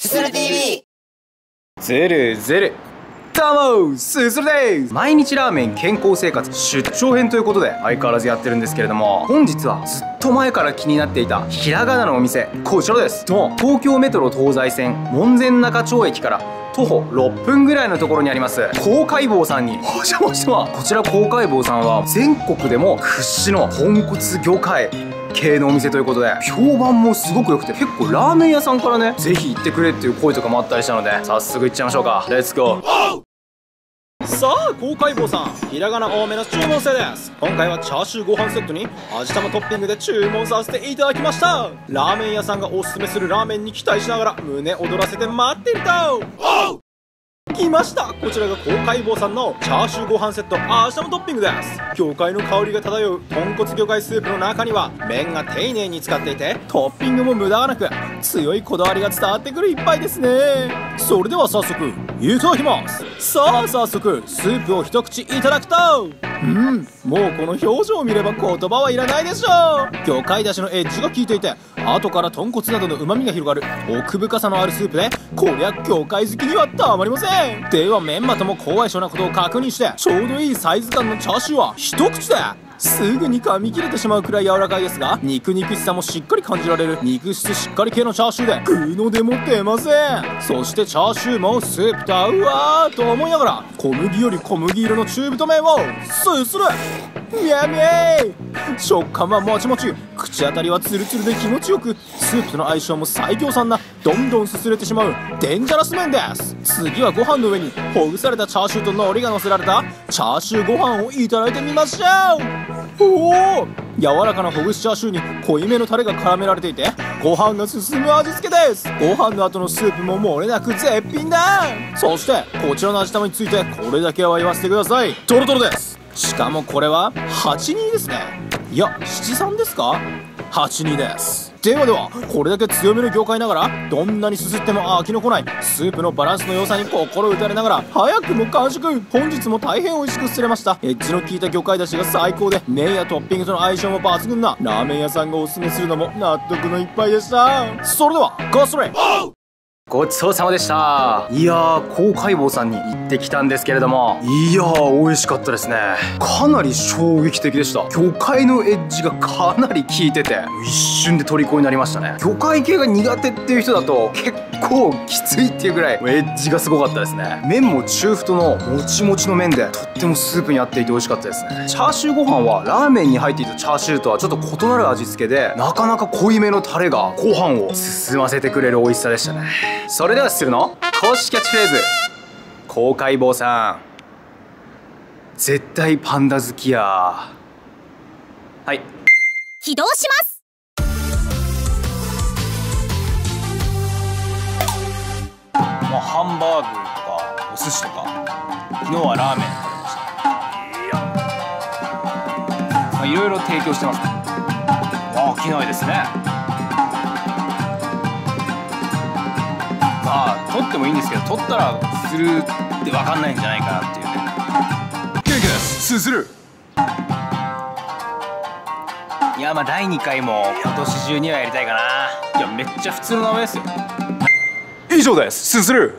すする TV ずるずるどうもすするです。毎日ラーメン健康生活出張編ということで相変わらずやってるんですけれども本日はずっと前から気になっていたひらがなのお店こちらです。と東京メトロ東西線門前仲町駅から徒歩6分ぐらいのところにあります。高海坊さんに。お邪魔してますこちら高海坊さんは全国でも屈指の豚骨魚介系のお店ということで評判もすごく良くて結構ラーメン屋さんからねぜひ行ってくれっていう声とかもあったりしたので早速行っちゃいましょうか。レッツゴーさあ公開坊さん。ひらがな多めの注文制です。今回はチャーシューご飯セットに味玉トッピングで注文させていただきました。ラーメン屋さんがおすすめするラーメンに期待しながら胸躍らせて待ってると。来ました。こちらが公開坊さんのチャーシューご飯セット。明日のトッピングです。魚介の香りが漂う豚骨魚介スープの中には麺が丁寧に使っていてトッピングも無駄がなく強いこだわりが伝わってくる一杯ですね。それでは早速いただきます。さあ早速スープを一口いただくと。うんもうこの表情を見れば言葉はいらないでしょう。魚介だしのエッジが効いていて後から豚骨などの旨味が広がる奥深さのあるスープでこりゃ魚介好きにはたまりません。ではメンマとも高相性なことを確認してちょうどいいサイズ感のチャーシューは一口ですぐに噛み切れてしまうくらい柔らかいですが肉肉しさもしっかり感じられる肉質しっかり系のチャーシューで食うのでも出ません。そしてチャーシューもスープと合うわーと思いながら小麦より小麦色の中太麺をすする。みゃみゃー食感はもちもち口当たりはツルツルで気持ちよくスープとの相性も最強さんなどんどんすすれてしまうデンジャラス麺です。次はご飯の上にほぐされたチャーシューと海苔が乗せられたチャーシューご飯をいただいてみましょう。おお柔らかなほぐしチャーシューに濃いめのタレが絡められていてご飯が進む味付けですご飯の後のスープも漏れなく絶品だ。そしてこちらの味玉についてこれだけは言わせてください。トロトロです。しかもこれは82ですね。いや73ですか？82です。ではではこれだけ強めの業界ながらどんなにすすっても飽きのこないスープのバランスの良さに心打たれながら早くも完食。本日も大変美味しくすれました。エッジの効いた魚介だしが最高で麺やトッピングとの相性も抜群なラーメン屋さんがおすすめするのも納得の一杯でした。それではゴーストレごちそうさまでした。いやー高解剖さんに行ってきたんですけれども。いやー美味しかったですね。かなり衝撃的でした。魚介のエッジがかなり効いてて一瞬で虜になりましたね。魚介系が苦手っていう人だと結構きついっていうぐらいエッジがすごかったですね。麺も中太のもちもちの麺でとってもスープに合っていて美味しかったですね。チャーシューご飯はラーメンに入っていたチャーシューとはちょっと異なる味付けでなかなか濃いめのタレがご飯を進ませてくれる美味しさでしたね。それではするの？公式キャッチフレーズ。公開坊さん。絶対パンダ好きや。はい。起動します。まあハンバーグとかお寿司とか。昨日はラーメン。食べましたいや。まあいろいろ提供してます。飽きないですね取ってもいいんですけど取ったらするって分かんないんじゃないかなっていうね。元気ですすするいやまあ第2回も今年中にはやりたいかな。いやめっちゃ普通の名前ですよ。以上です。すする